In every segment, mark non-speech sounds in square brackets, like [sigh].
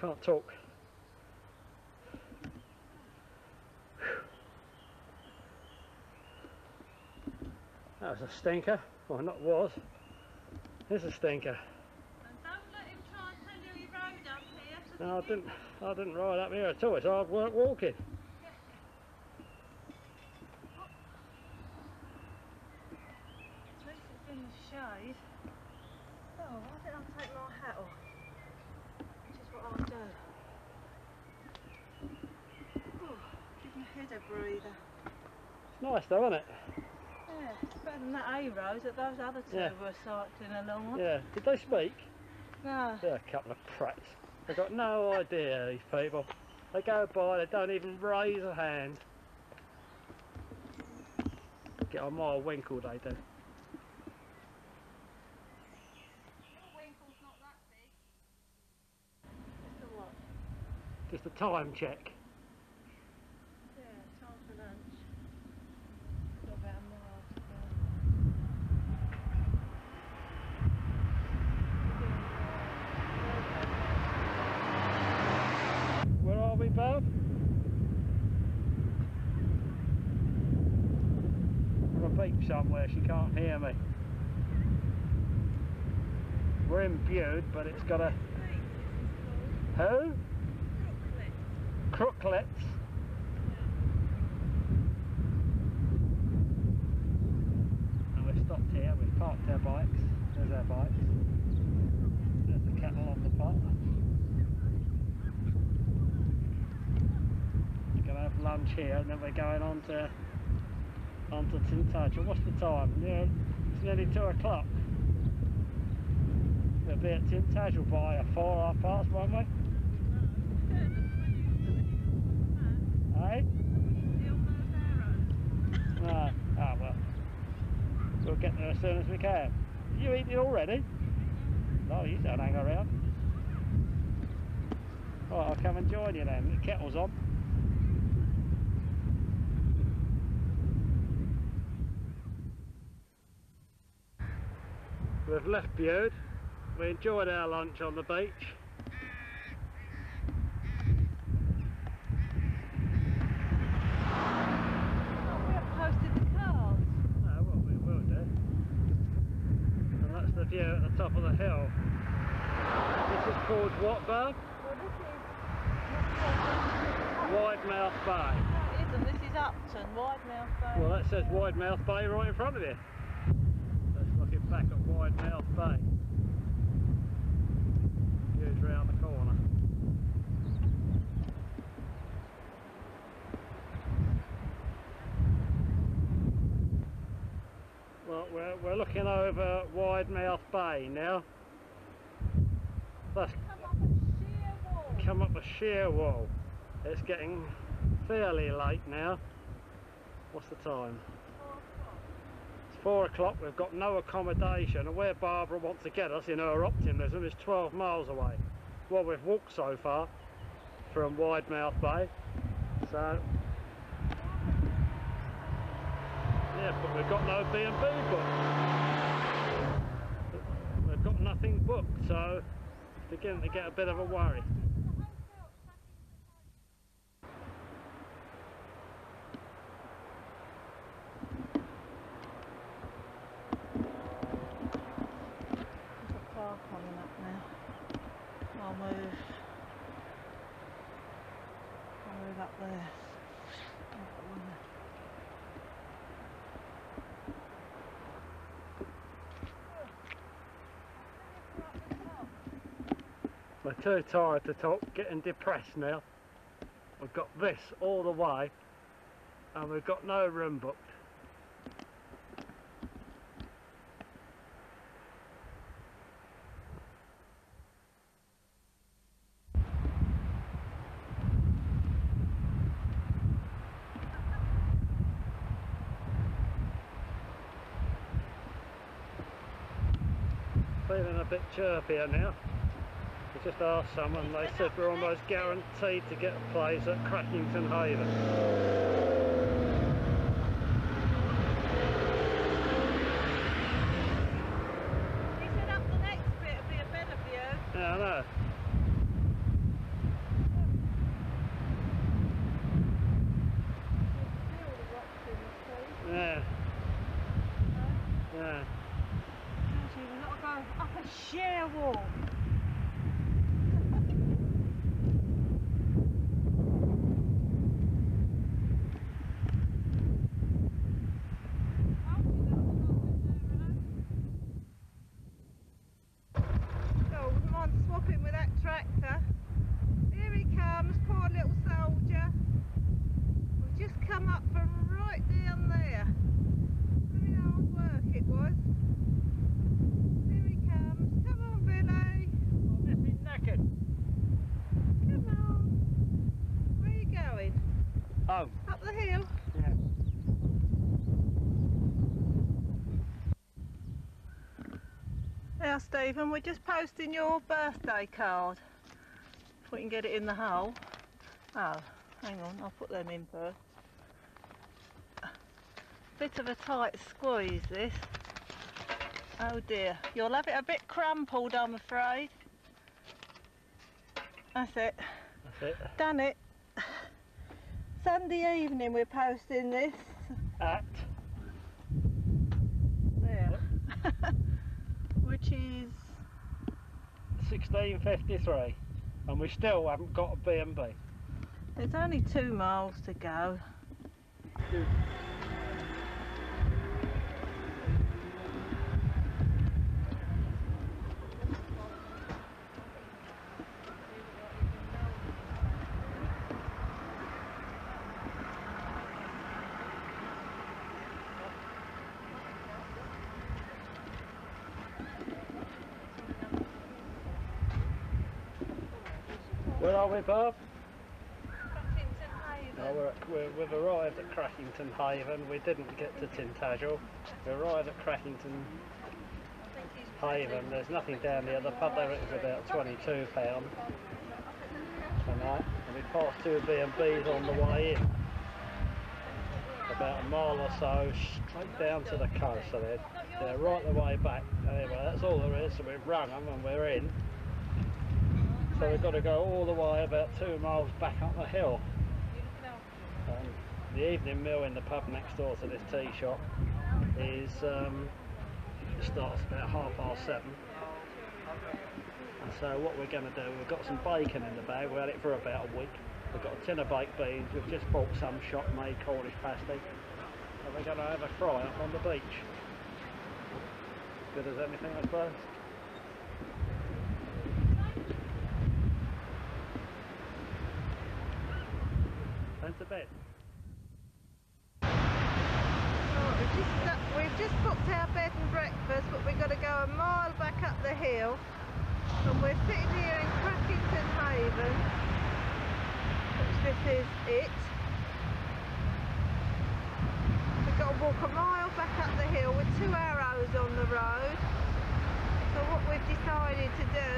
Can't talk. That was a stinker. Well, not was. It's a stinker. And don't let him try and tell you he rode up here. No, I didn't. I didn't ride up here at all. It's hard work walking. At least it's in the shade. Oh, why didn't I take my hat off? Which is what I'll do. Oh, give my head breather. It's nice though, isn't it? Yeah, it's better than that A road that those other two Yeah. were cycling along on. Yeah. Did they speak? No. They're a couple of prats. They've got no idea, these people. They go by, they don't even raise a hand. Get on my winkle, they do. Your winkle's not that big. Just a what? Just a time check. Yeah, time for lunch. Got about a mile to go. Where are we, Bob? Got a beep somewhere, she can't hear me. We're in Bude, but it's got a... Who? Crooklets. And we've stopped here, we've parked our bikes. There's our bikes. There's the kettle on the pot. We're going to have lunch here and then we're going on to on to Tintagel. What's the time? Yeah, it's nearly two o'clock. We'll be at Tintagel by a four half past, won't we? No. Ah well. We'll get there as soon as we can. You eating already? No, you don't hang around. Right, I'll come and join you then. The kettle's on. We've left Bude. We enjoyed our lunch on the beach. We haven't posted the cars. No, well, we will do. And that's the view at the top of the hill. This is called what, Bob? Well, this is. Widemouth Bay. No, it isn't. This is Upton, Widemouth Bay. Well, that says Widemouth Bay right in front of you. Let's look it back at Widemouth Bay. View's round the corner. Well, we're, we're looking over Widemouth Bay now. That's Come up a sheer wall. come up a sheer wall. It's getting fairly late now. What's the time? Four o'clock. We've got no accommodation, and where Barbara wants to get us in her optimism is 12 miles away. Well, we've walked so far from Widemouth Bay, so yeah, but we've got no B and B booked. We've got nothing booked, so beginning to get a bit of a worry. There's a car coming up now. I'll move. I'll move up there. We're too tired to talk, getting depressed now. We've got this all the way and we've got no room booked. Feeling a bit chirpier now. We just asked someone, they said we're almost guaranteed to get a place at Crackington Haven. He said up the next I know. Yeah, yeah. Actually, we've got to up a sheer wall. Oh, wouldn't mind swapping with that tractor. Here he comes, poor little soldier. We've just come up from right down there. Very hard work it was. Here he comes. Come on, Billy. I'm just knackered. Come on. Where are you going? Oh, Up the hill? yeah. Now, Stephen, we're just posting your birthday card. If we can get it in the hole. Oh, hang on, I'll put them in first. Bit of a tight squeeze, this. Oh dear, you'll have it a bit crumpled, I'm afraid. That's it, That's it. done it. Sunday evening we're posting this. At There. [laughs] Which is 1653 and we still haven't got a B&B. There's only two miles to go. Where are we, Bob? No, we're, we're, we've arrived at Crackington Haven. We didn't get to Tintagel. We arrived at Crackington Haven. There's nothing down the other pub there. It was about £22 tonight. And we passed two B&Bs on the way in. About a mile or so straight down to the coast. So they're, they're right the way back. Anyway, that's all there is. So we've rung them and we're in. So we've got to go all the way about two miles back up the hill. Um, the evening meal in the pub next door to this tea shop is um, starts about half past seven. And so what we're going to do, we've got some bacon in the bag. We had it for about a week. We've got a tin of baked beans. We've just bought some shop made Cornish pasty. And we're going to have a fry up on the beach. Good as anything, I suppose. Time to bed. We've, just, we've just booked our bed and breakfast, but we've got to go a mile back up the hill. And we're sitting here in Crackington Haven, which this is it. We've got to walk a mile back up the hill with two arrows on the road. So what we've decided to do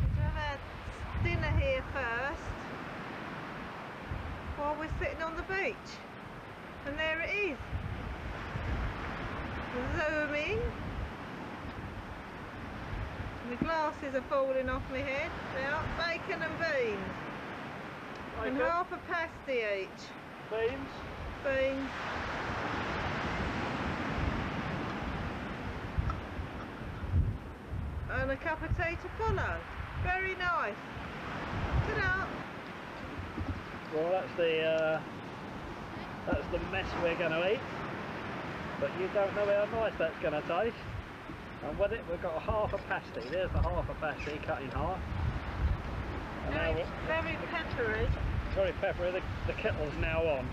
is to have our dinner here first while we're sitting on the beach. And there it is. Zoom in. The glasses are falling off my head. Are bacon and beans. And half a pasty each. beans, Beans. And a cup of tea to follow. Very nice. Ta-da! Well, that's the uh, that's the mess we're going to eat. But you don't know how nice that's going to taste. And with it, we've got a half a pasty. There's the half a pasty cut in half. And now Very, very peppery. very peppery. The, the kettle's now on.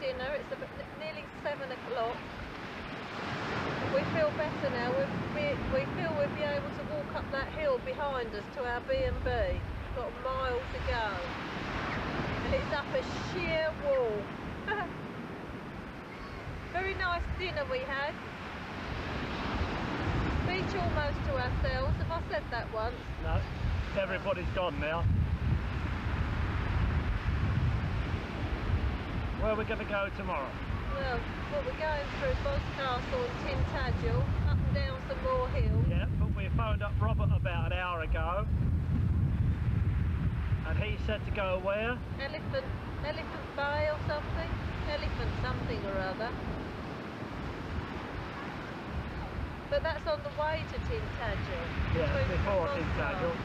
Dinner. It's nearly seven o'clock. We feel better now. We, we, we feel we'll be able to walk up that hill behind us to our B&B. Got a mile to go. And it's up a sheer wall. [laughs] Very nice dinner we had. Beach almost to ourselves. Have I said that once? No, everybody's gone now. Where are we going to go tomorrow? Well, well, we're going through Boscastle and Tintagel, up and down some more hills. Yeah, but we phoned up Robert about an hour ago. And he said to go where? Elephant, Elephant Bay or something? Elephant something or other. But that's on the way to Tintagel. Yeah, before Tintagel.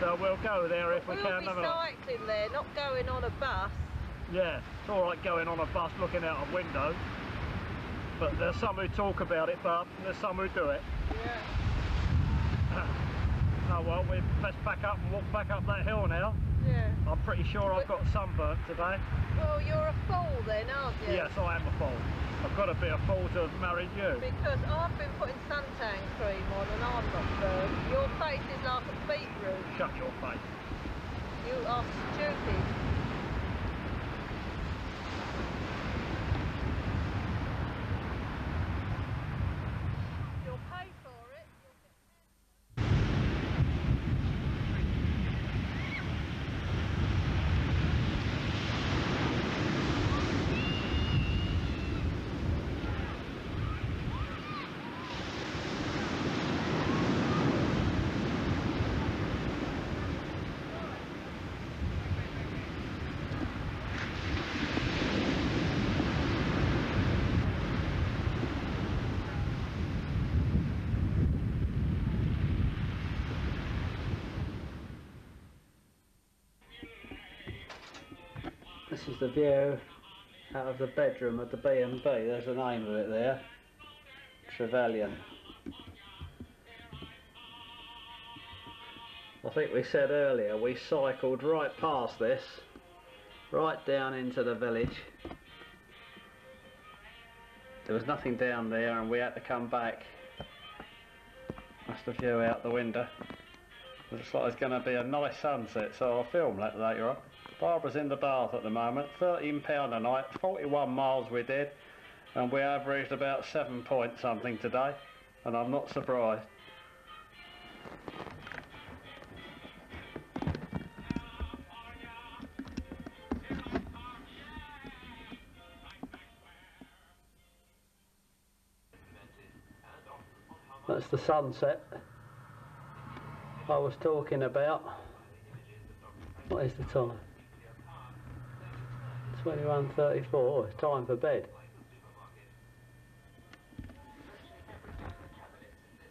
So we'll go there if we We'll can. be a look. cycling there, not going on a bus. Yeah, it's all right going on a bus looking out a window. But there's some who talk about it, but there's some who do it. Yeah. [coughs] Oh well, we best back up and walk back up that hill now. Yeah. I'm pretty sure I've got sunburnt today. Well, you're a fool then, aren't you? Yes, I am a fool. I've got to be a fool to have married you. Because I've been putting suntan cream on and I'm not burned. Your face is like a beetroot. Shut your face. You are stupid. You'll pay for it. This the view out of the bedroom of the B&B. There's the name of it there. Trevelyan. I think we said earlier we cycled right past this, right down into the village. There was nothing down there and we had to come back. That's the view out the window. Looks like it's going to be a nice sunset, so I'll film that later on. Barbara's in the bath at the moment, £13 a night, 41 miles we did, and we averaged about 7 point something today, and I'm not surprised. That's the sunset I was talking about. What is the time? 21.34. Oh, it's time for bed.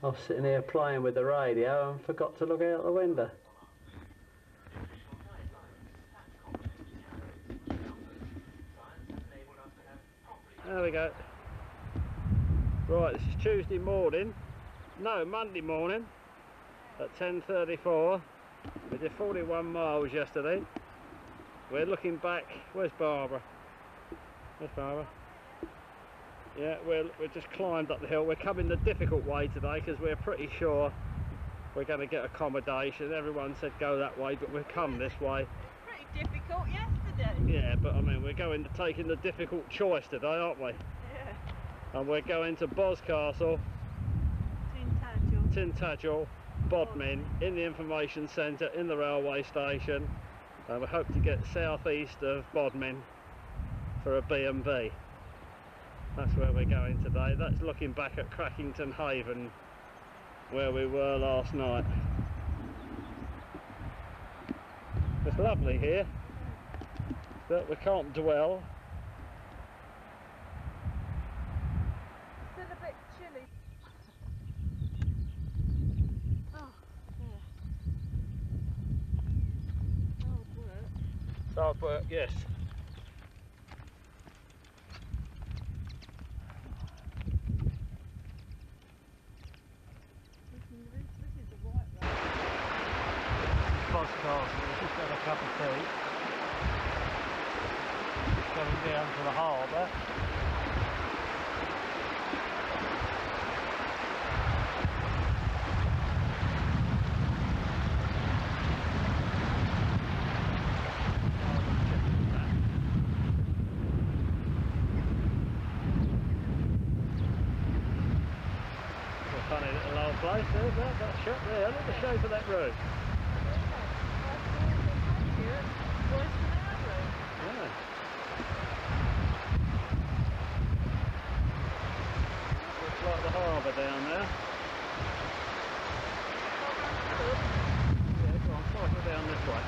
I was sitting here playing with the radio and forgot to look out the window. There we go. Right, this is Tuesday morning. No, Monday morning at 10.34. We did 41 miles yesterday. We're looking back. Where's Barbara? Where's Barbara? Yeah, we're, we just climbed up the hill. We're coming the difficult way today because we're pretty sure we're going to get accommodation. Everyone said go that way, but we've come this way. Pretty difficult yesterday. Yeah, but I mean, we're going to taking the difficult choice today, aren't we? Yeah. And we're going to Boscastle, Tintagel. Tintagel, Bodmin, in the information centre, in the railway station. Um, and we hope to get southeast of Bodmin for a B&B. That's where we're going today. That's looking back at Crackington Haven, where we were last night. It's lovely here, but we can't dwell. Still a bit chilly. Oh, yeah. Hard Hard yes. This is, this, this is the right road. Boscastle, we've just had a cup of tea. Just going down to the harbour. It's a funny little old place, there's that, that shop there. Look at the shape of that roof. Yeah. Looks like the harbour down there. Yeah, go on, cycle down this way.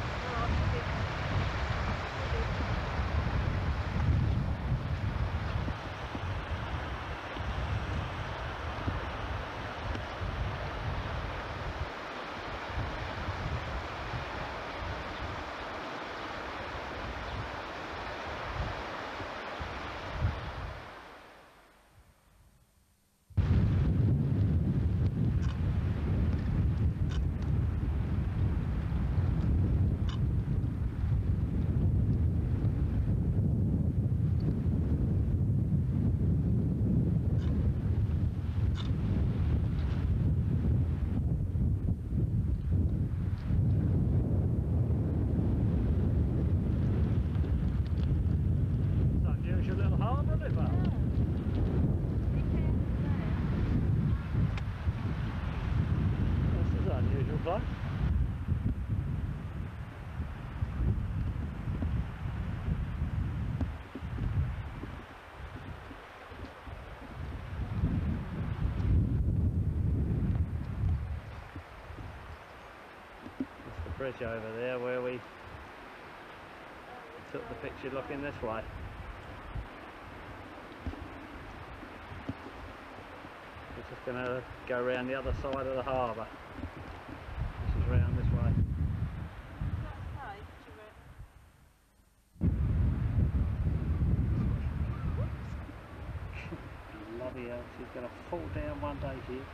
It's an unusual little harbour, isn't it? This is unusual place. Bridge over there where we took the picture looking this way. We're just going to go around the other side of the harbour. This is round this way. [laughs] Bloody hell, she's going to fall down one day here.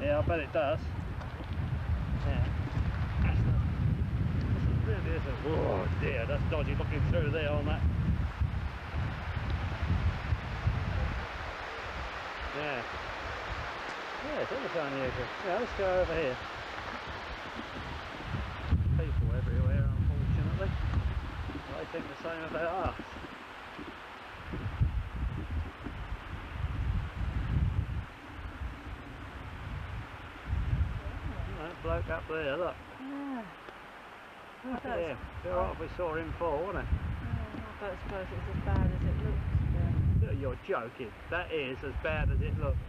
Yeah, I bet it does. Yeah. That's the, this is really is a, oh dear, that's dodgy looking through there on that. Yeah. Yeah, it's almost unusual. Yeah, let's go over here. People everywhere, unfortunately. They think the same about us. That bloke up there, look. Look at him. We saw him fall, wasn't it? Oh, I don't suppose it's as bad as it looks. You're joking. That is as bad as it looks.